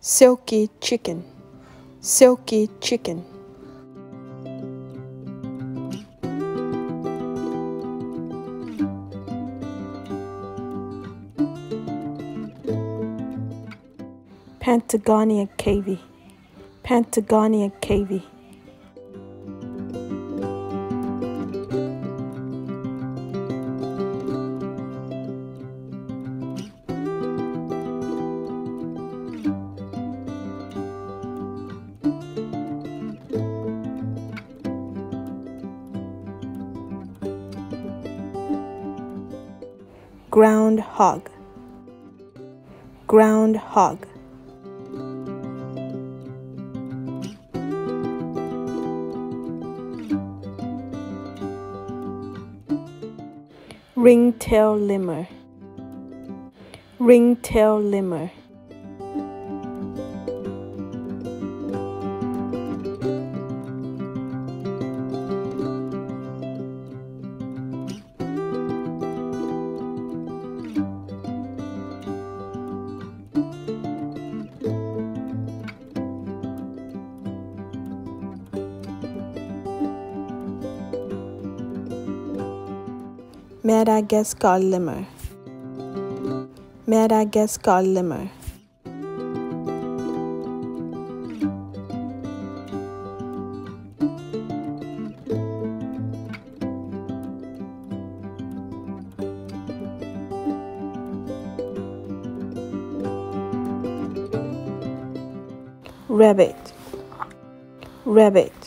silky chicken, silky chicken. Patagonia cavy, Patagonia cavy. Groundhog. Groundhog. Ringtail lemur ringtail lemur Madagascar lemur Madagascar lemur rabbit. Rabbit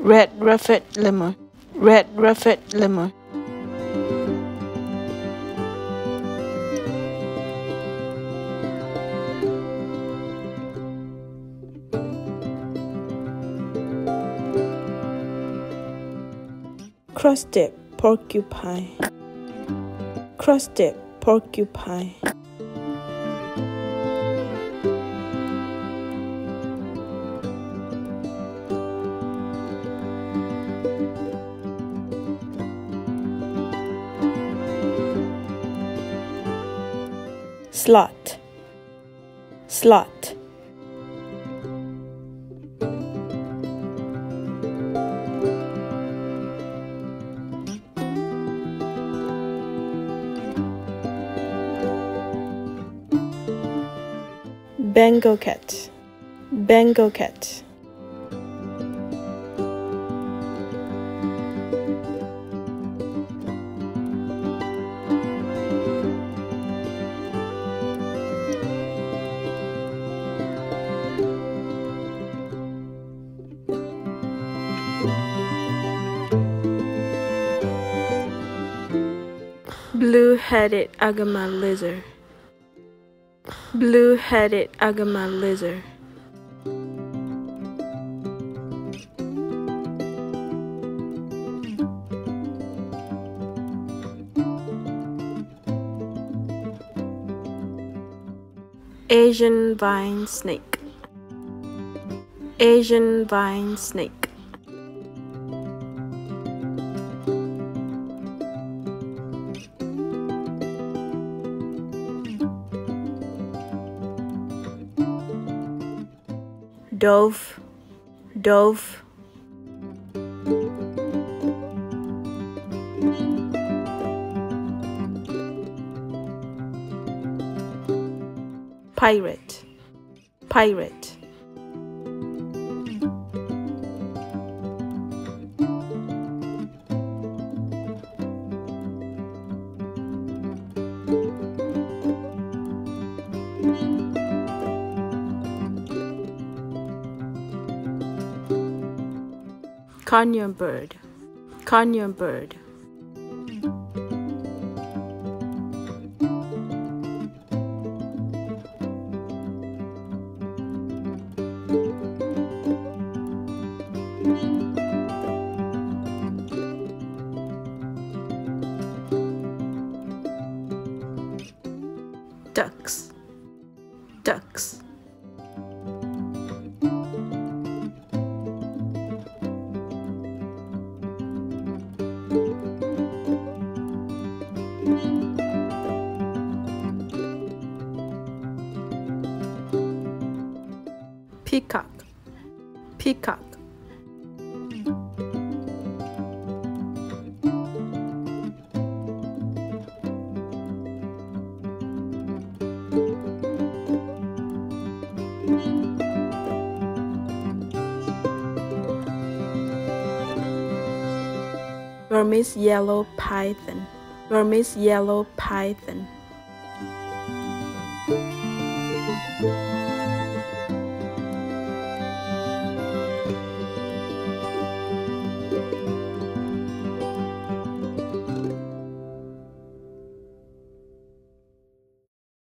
red ruffed lemur red ruffed lemur crested porcupine. Crested porcupine slot. Slot. Bengal cat. Bengal cat Blue-headed agama lizard. Blue-headed agama lizard. Asian vine snake. Asian vine snake dove. Dove. Pirate. Pirate Conure bird. Conure bird. Ducks peacock. Peacock. Burmese yellow python. Burmese yellow python